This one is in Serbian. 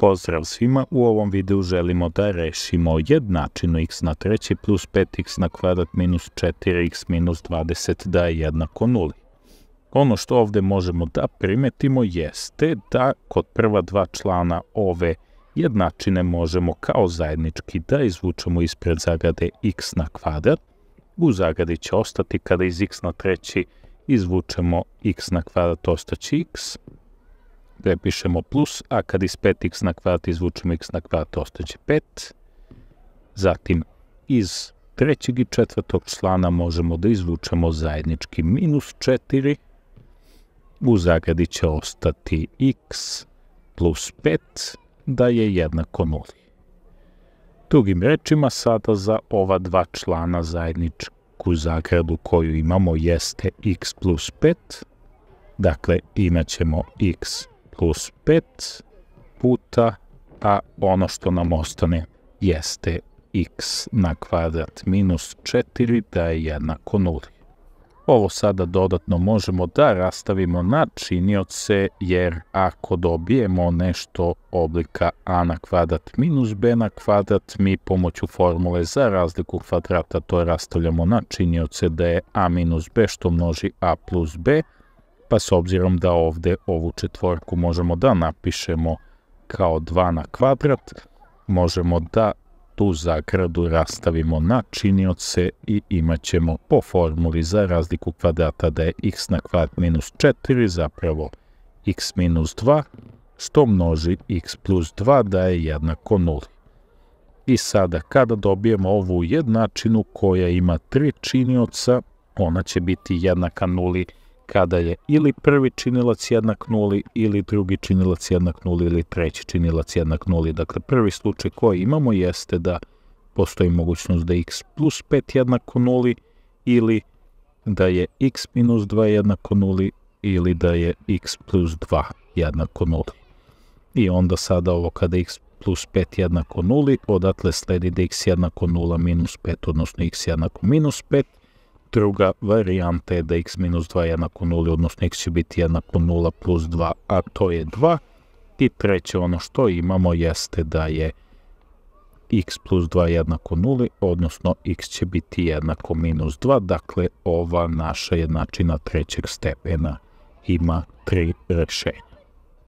Pozdrav svima, u ovom videu želimo da rešimo jednačinu x na treći plus 5x na kvadrat minus 4x minus 20 da je jednako nuli. Ono što ovde možemo da primetimo jeste da kod prva dva člana ove jednačine možemo kao zajednički da izvučemo ispred zagrade x na kvadrat. U zagradi će ostati kada iz x na treći izvučemo x na kvadrat ostaći x prepišemo plus, a kad iz 5x na kvadrat izvučemo x na kvadrat, ostaće 5. Zatim, iz trećeg i četvrtog člana možemo da izvučemo zajednički minus 4. U zagradi će ostati x plus 5, da je jednako 0. Drugim rečima, sada za ova dva člana zajedničku zagradu koju imamo jeste x plus 5, dakle imat ćemo x plus 5 puta, a ono što nam ostane jeste x na kvadrat minus 4 da je jednako nuli. Ovo sada dodatno možemo da rastavimo na činioce, jer ako dobijemo nešto oblika a na kvadrat minus b na kvadrat, mi pomoću formule za razliku kvadrata to rastavljamo na činioce da je a minus b što množi a plus b, pa s obzirom da ovde ovu četvorku možemo da napišemo kao 2 na kvadrat, možemo da tu zagradu rastavimo na činioce i imat ćemo po formuli za razliku kvadrata da je x na kvadrat minus 4 zapravo x minus 2, što množi x plus 2 da je jednako 0. I sada kada dobijemo ovu jednačinu koja ima tri činioca, ona će biti jednaka nuli kada je ili prvi činilac jednak nuli, ili drugi činilac jednak nuli, ili treći činilac jednak nuli. Dakle, prvi slučaj koji imamo jeste da postoji mogućnost da x plus 5 jednako nuli, ili da je x minus 2 jednako nuli, ili da je x plus 2 jednako nuli. I onda sada ovo kada x plus 5 jednako nuli, odatle sledi da x jednako 0 minus 5, odnosno x jednako minus 5, Druga varijanta je da x minus 2 je jednako 0, odnosno x će biti jednako 0 plus 2, a to je 2. I treće ono što imamo jeste da je x plus 2 jednako 0, odnosno x će biti jednako minus 2, dakle ova naša jednačina trećeg stepena ima tri rešenja.